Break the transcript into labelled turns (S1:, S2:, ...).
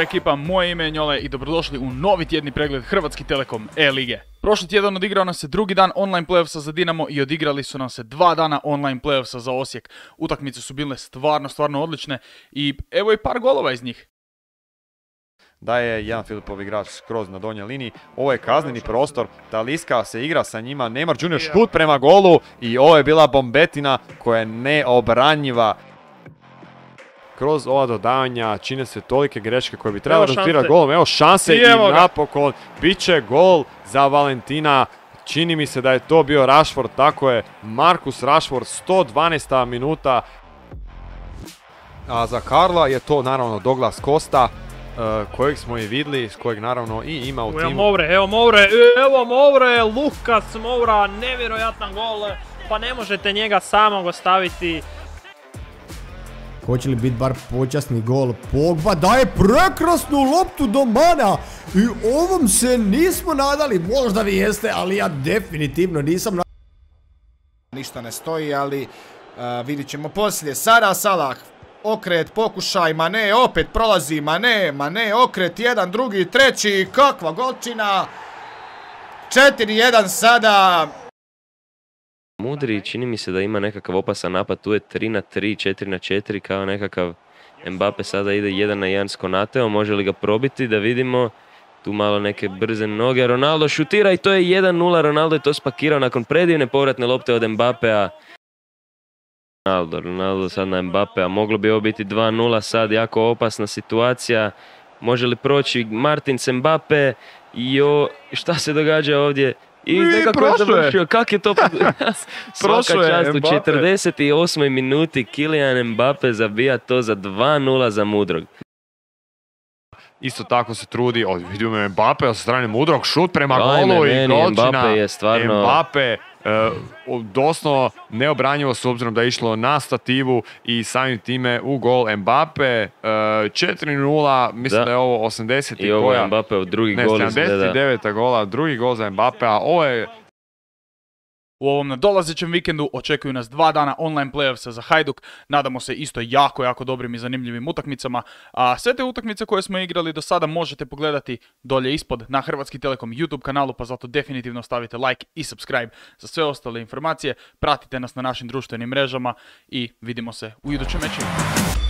S1: Pozdrav ekipa, moje ime je Njole i dobrodošli u novi tjedni pregled Hrvatski Telekom E-lige. Prošli tjedan odigrao nam se drugi dan online playoffsa za Dinamo i odigrali su nam se dva dana online playoffsa za Osijek. Utakmice su bile stvarno, stvarno odlične i evo i par golova iz njih.
S2: da je jedan Filipov igrač skroz na donjoj liniji. Ovo je kazneni prostor, Taliska se igra sa njima, Neymar Junior šut prema golu i ovo je bila bombetina koja je neobranjiva. Kroz ova dodavanja čine se tolike greške koje bi trebalo
S3: Evo
S2: rezultirati golom. Evo šanse
S3: I evo
S2: napokon bit će gol za Valentina. Čini mi se da je to bio Rashford, tako je. Markus Rashford, 112. minuta. A za Karla je to naravno Douglas Costa, e, kojeg smo i vidjeli, s kojeg naravno i ima u
S3: Evo
S2: timu.
S3: Moure, evo Moure, evo Moure, Lukas Moura, nevjerojatan gol, pa ne možete njega samog ostaviti.
S4: Hoće li biti bar počasni gol? Pogba daje prekrasnu loptu do Mana i ovom se nismo nadali. Možda vi jeste, ali ja definitivno nisam na...
S5: ništa ne stoji, ali a, vidit ćemo poslije. Sara Salah, okret, pokušaj, Mane, opet prolazi Mane, Mane, okret, jedan, drugi, treći, kakva golčina. 4-1 sada,
S6: Mudri čini mi se da ima nekakav opasan napad, tu je 3 na 3, 4 na 4 kao nekakav Mbappe sada ide 1 na 1 s Konateom, može li ga probiti da vidimo tu malo neke brze noge, Ronaldo šutira i to je 1-0, Ronaldo je to spakirao nakon predivne povratne lopte od Mbappea. Ronaldo, Ronaldo sad na Mbappea, moglo bi ovo biti 2-0 sad, jako opasna situacija, može li proći Martin s Mbappe, jo, šta se događa ovdje? I
S2: I
S6: nekako je završio, kak je to... Svaka
S2: je
S6: čast, u
S2: Mbappe.
S6: 48. minuti Kylian Mbappe zabija to za 2-0 za Mudrog.
S2: Isto tako se trudi, vidimo Mbappe sa strane Mudrog, šut prema
S6: Ajme,
S2: golu i.
S6: Mbappe je stvarno-
S2: Mbappe, e, doslovno neobranjivo s obzirom da je išlo na stativu i samim time u gol Mbappe. E, 4-0, mislim da.
S6: Da.
S2: je ovo 80.
S6: I ovo je Mbappe u drugi
S2: ne,
S6: gol. izgleda.
S2: 79. gola, drugi gol za Mbappe, a ovo je
S1: U ovom nadolazećem vikendu očekuju nas dva dana online playoffsa za Hajduk. Nadamo se isto jako, jako dobrim i zanimljivim utakmicama. A sve te utakmice koje smo igrali do sada možete pogledati dolje ispod na Hrvatski Telekom YouTube kanalu, pa zato definitivno stavite like i subscribe za sve ostale informacije. Pratite nas na našim društvenim mrežama i vidimo se u idućem meču.